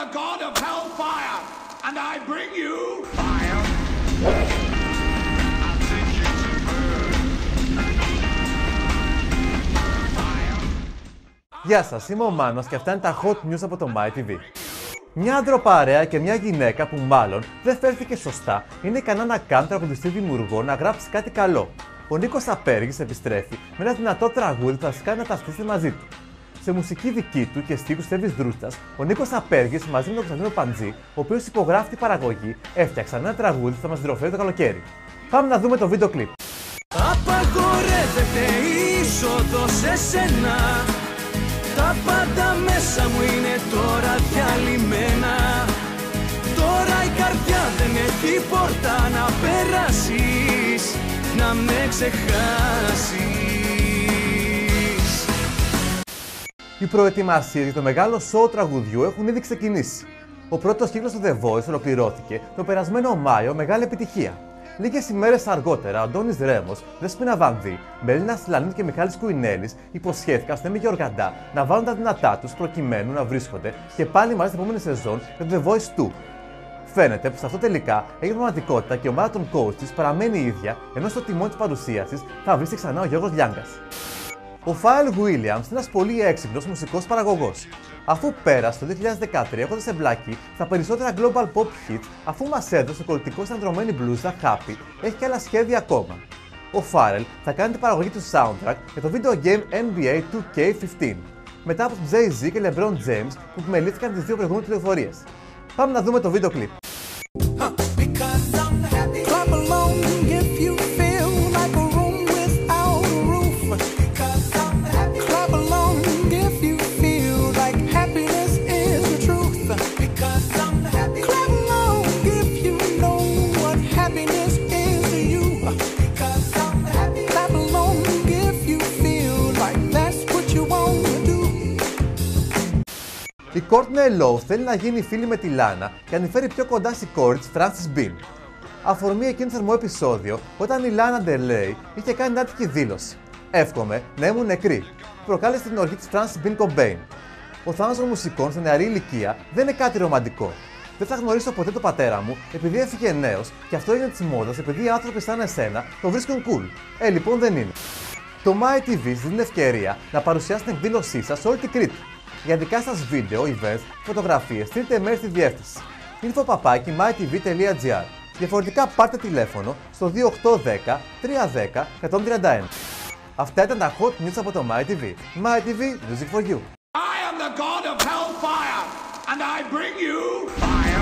the god of hellfire, and I bring you fire. I'll take you to burn. Γεια σας, είμαι ο Μάνος και αυτά είναι τα hot news από το MyTV. Μια ανδροπαρέα και μια γυναίκα που μάλλον δεν φέρθηκε σωστά είναι ικανά να κάνουν τραγουδιστή δημιουργό να γράψει κάτι καλό. Ο Νίκος Απέργης επιστρέφει με ένα δυνατό τραγούδι που θα σα κάνει να ταυτίσετε μαζί του. Σε μουσική δική του και στίχους Θέβη Δρούστας, ο Νίκος Απέργης μαζί με τον Κωνσταντίνο Παντζή, ο οποίος υπογράφει τη παραγωγή, έφτιαξαν ένα τραγούδι που θα μας δροφέρει το καλοκαίρι. Πάμε να δούμε το βίντεο κλιπ. Απαγορεύεται η είσοδος σε σένα Τα πάντα μέσα μου είναι τώρα διαλυμένα Τώρα η καρδιά δεν έχει πόρτα να περάσεις Να με ξεχάσεις Οι προετοιμασίες για το μεγάλο σοου τραγουδιού έχουν ήδη ξεκινήσει. Ο πρώτος κύκλος του The Voice ολοκληρώθηκε το περασμένο Μάιο μεγάλη επιτυχία. Λίγες ημέρες αργότερα, ο Αντώνης Ρέμος, Δέσπινα Βανδύ, Μελίνα Σλανίδη και Μιχάλης Κουινέλης υποσχέθηκαν στον Έμι Γεωργαντά να βάλουν τα δυνατά τους προκειμένου να βρίσκονται και πάλι μαζί στην επόμενη σεζόν για το The Voice 2. Φαίνεται πω αυτό τελικά έγινε πραγματικότητα και η ομάδα των coach τη παραμένει η ίδια, ενώ στο τιμόνι της παρουσίασης θα βρίσκεται ξανά ο Γιώργος Λιάγκας. Ο Φάιλ Williams είναι ένας πολύ έξυπνος μουσικός παραγωγός. Αφού πέρασε το 2013 έχοντας εμπλακεί στα περισσότερα global pop hits, αφού μας έδωσε κολλητικό συνδρομένη μπλούζα Happy, έχει και άλλα σχέδια ακόμα. Ο Φάρελ θα κάνει την παραγωγή του soundtrack για το video game NBA 2K15, μετά από του Jay-Z και LeBron James που επιμελήθηκαν τις δύο προηγούμενες πληροφορίες. Πάμε να δούμε το βίντεο κλιπ. Courtney Love θέλει να γίνει φίλη με τη Λάνα και να τη φέρει πιο κοντά στη κόρη της Frances Bean. Αφορμή εκείνο το θερμό επεισόδιο όταν η Λάνα Ντερλέι είχε κάνει την άτυπη δήλωση. Εύχομαι να ήμουν νεκρή. Προκάλεσε την οργή της Frances Bean Cobain. Ο θάνατος των μουσικών σε νεαρή ηλικία δεν είναι κάτι ρομαντικό. Δεν θα γνωρίσω ποτέ τον πατέρα μου επειδή έφυγε νέος και αυτό έγινε της μόδας επειδή οι άνθρωποι σαν εσένα το βρίσκουν cool. Ε, λοιπόν δεν είναι. Το MyTV σας δίνει ευκαιρία να παρουσιάσει την εκδήλωσή σας σε όλη την Κρήτη. Για δικά σας βίντεο, events, φωτογραφίες, στείλτε mail στη διεύθυνση info.mytv.gr Διαφορετικά πάρτε τηλέφωνο στο 2810 310 131. Αυτά ήταν τα hot news από το MyTV. MyTV, music for you. I am the god of hellfire, and I bring you